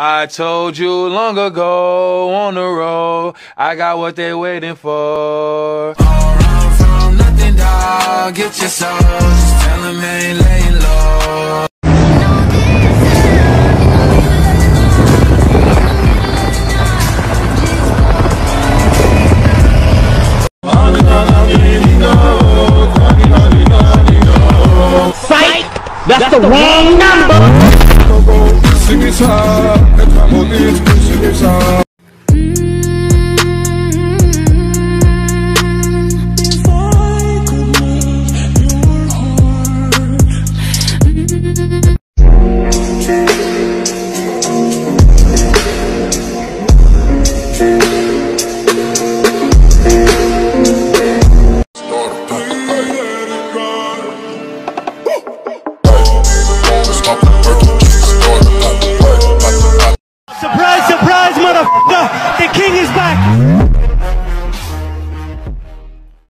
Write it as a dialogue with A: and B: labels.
A: I told you long ago on the road, I got what they waiting for. Don't run from nothing, dog. Get your soul. Just tell them ain't laying low.
B: That's, the, wrong number. Surprise, surprise, motherfucker! The king is back!